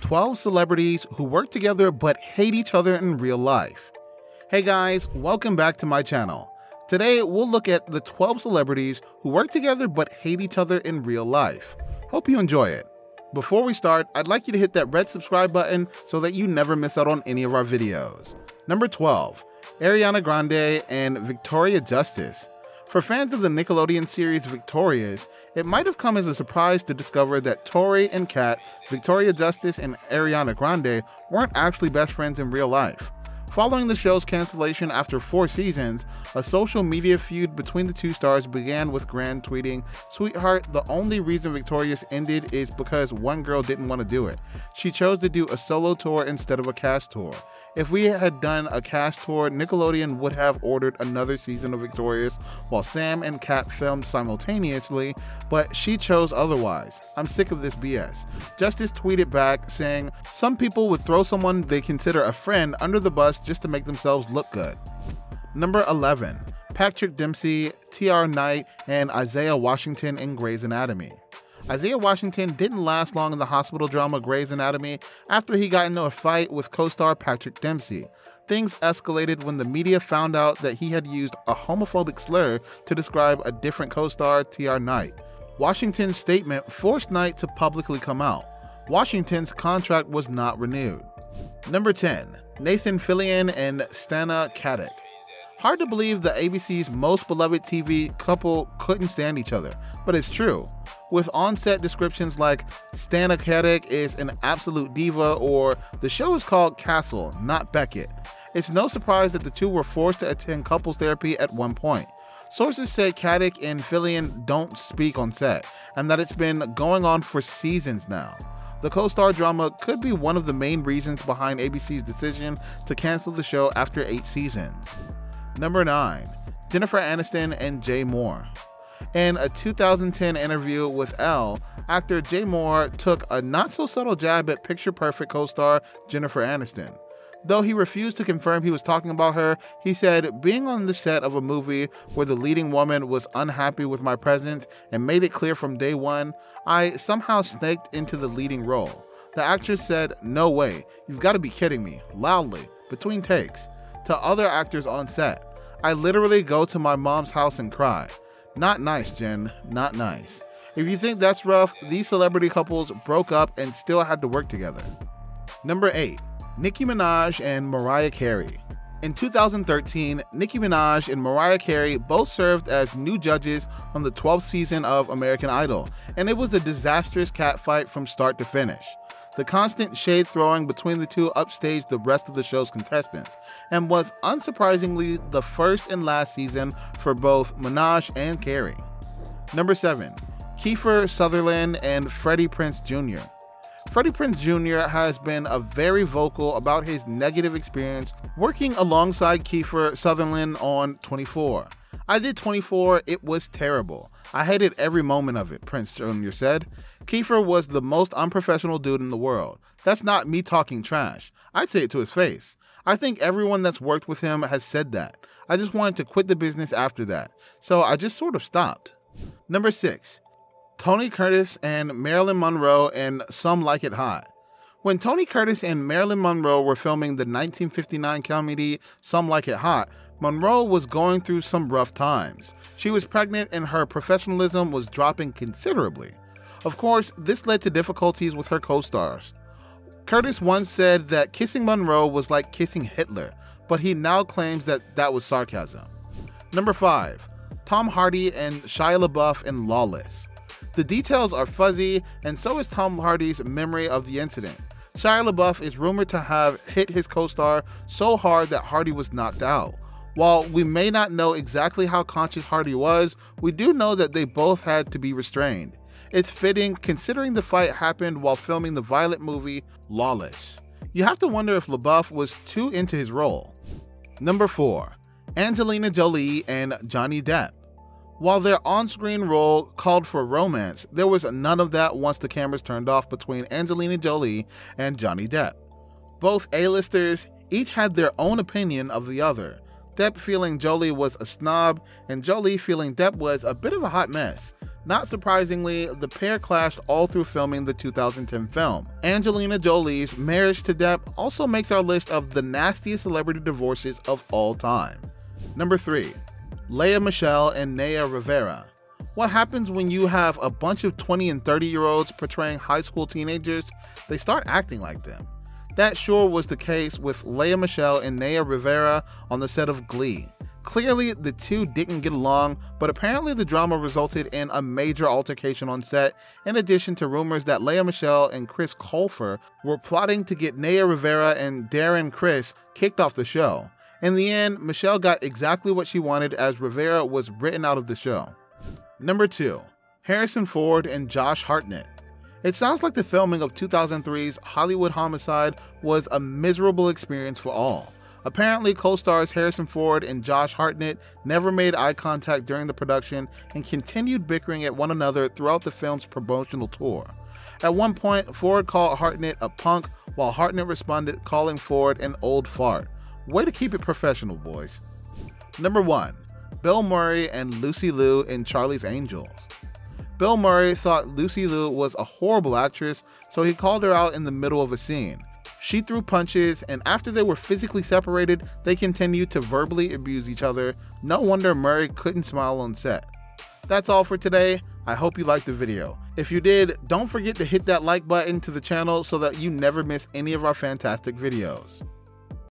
12 celebrities who work together but hate each other in real life. Hey guys, welcome back to my channel. Today we'll look at the 12 celebrities who work together but hate each other in real life. Hope you enjoy it. Before we start, I'd like you to hit that red subscribe button so that you never miss out on any of our videos. Number 12, Ariana Grande and Victoria Justice. For fans of the Nickelodeon series Victorious, it might have come as a surprise to discover that Tori and Kat, Victoria Justice, and Ariana Grande weren't actually best friends in real life. Following the show's cancellation after four seasons, a social media feud between the two stars began with Grande tweeting, Sweetheart, the only reason Victorious ended is because one girl didn't want to do it. She chose to do a solo tour instead of a cast tour. If we had done a cast tour, Nickelodeon would have ordered another season of Victorious while Sam and Kat filmed simultaneously, but she chose otherwise. I'm sick of this BS. Justice tweeted back saying, Some people would throw someone they consider a friend under the bus just to make themselves look good. Number 11. Patrick Dempsey, T.R. Knight, and Isaiah Washington in Grey's Anatomy. Isaiah Washington didn't last long in the hospital drama Grey's Anatomy after he got into a fight with co star Patrick Dempsey. Things escalated when the media found out that he had used a homophobic slur to describe a different co star, T.R. Knight. Washington's statement forced Knight to publicly come out. Washington's contract was not renewed. Number 10. Nathan Fillion and Stana Katic. Hard to believe the ABC's most beloved TV couple couldn't stand each other, but it's true with on-set descriptions like Stana Katic is an absolute diva or the show is called Castle, not Beckett. It's no surprise that the two were forced to attend couples therapy at one point. Sources say Katic and Fillion don't speak on set, and that it's been going on for seasons now. The co star drama could be one of the main reasons behind ABC's decision to cancel the show after eight seasons. Number 9. Jennifer Aniston and Jay Mohr. In a 2010 interview with Elle, actor Jay Mohr took a not so subtle jab at Picture Perfect co star Jennifer Aniston. Though he refused to confirm he was talking about her, he said, Being on the set of a movie where the leading woman was unhappy with my presence and made it clear from day one, I somehow snaked into the leading role. The actress said, No way, you've got to be kidding me, loudly, between takes, to other actors on set. I literally go to my mom's house and cry. Not nice, Jen. Not nice. If you think that's rough, these celebrity couples broke up and still had to work together. Number 8. Nicki Minaj and Mariah Carey. In 2013, Nicki Minaj and Mariah Carey both served as new judges on the 12th season of American Idol, and it was a disastrous catfight from start to finish. The constant shade throwing between the two upstaged the rest of the show's contestants, and was unsurprisingly the first and last season for both Minaj and Carey. Number 7. Kiefer Sutherland and Freddie Prinze Jr. Freddie Prinze Jr. has been a very vocal about his negative experience working alongside Kiefer Sutherland on 24. I did 24, it was terrible. I hated every moment of it, Prinze Jr. said. Kiefer was the most unprofessional dude in the world. That's not me talking trash. I'd say it to his face. I think everyone that's worked with him has said that. I just wanted to quit the business after that. So I just sort of stopped. Number 6. Tony Curtis and Marilyn Monroe in Some Like It Hot. When Tony Curtis and Marilyn Monroe were filming the 1959 comedy Some Like It Hot, Monroe was going through some rough times. She was pregnant and her professionalism was dropping considerably. Of course, this led to difficulties with her co stars. Curtis once said that kissing Monroe was like kissing Hitler, but he now claims that that was sarcasm. Number 5. Tom Hardy and Shia LaBeouf in Lawless. The details are fuzzy, and so is Tom Hardy's memory of the incident. Shia LaBeouf is rumored to have hit his co star so hard that Hardy was knocked out. While we may not know exactly how conscious Hardy was, we do know that they both had to be restrained. It's fitting considering the fight happened while filming the violent movie Lawless. You have to wonder if LaBeouf was too into his role. Number 4. Angelina Jolie and Johnny Depp. While their on screen role called for romance, there was none of that once the cameras turned off between Angelina Jolie and Johnny Depp. Both A-listers each had their own opinion of the other, Depp feeling Jolie was a snob, and Jolie feeling Depp was a bit of a hot mess. Not surprisingly, the pair clashed all through filming the 2010 film. Angelina Jolie's marriage to Depp also makes our list of the nastiest celebrity divorces of all time. Number 3. Lea Michele and Naya Rivera. What happens when you have a bunch of 20 and 30 year olds portraying high school teenagers? They start acting like them. That sure was the case with Lea Michele and Naya Rivera on the set of Glee. Clearly, the two didn't get along, but apparently the drama resulted in a major altercation on set, in addition to rumors that Lea Michele and Chris Colfer were plotting to get Naya Rivera and Darren Criss kicked off the show. In the end, Michele got exactly what she wanted as Rivera was written out of the show. Number 2. Harrison Ford and Josh Hartnett. It sounds like the filming of 2003's Hollywood Homicide was a miserable experience for all. Apparently, co stars Harrison Ford and Josh Hartnett never made eye contact during the production and continued bickering at one another throughout the film's promotional tour. At one point, Ford called Hartnett a punk, while Hartnett responded calling Ford an old fart. Way to keep it professional, boys. Number 1. Bill Murray and Lucy Liu in Charlie's Angels. Bill Murray thought Lucy Liu was a horrible actress, so he called her out in the middle of a scene. She threw punches, and after they were physically separated, they continued to verbally abuse each other. No wonder Murray couldn't smile on set. That's all for today. I hope you liked the video. If you did, don't forget to hit that like button to the channel so that you never miss any of our fantastic videos.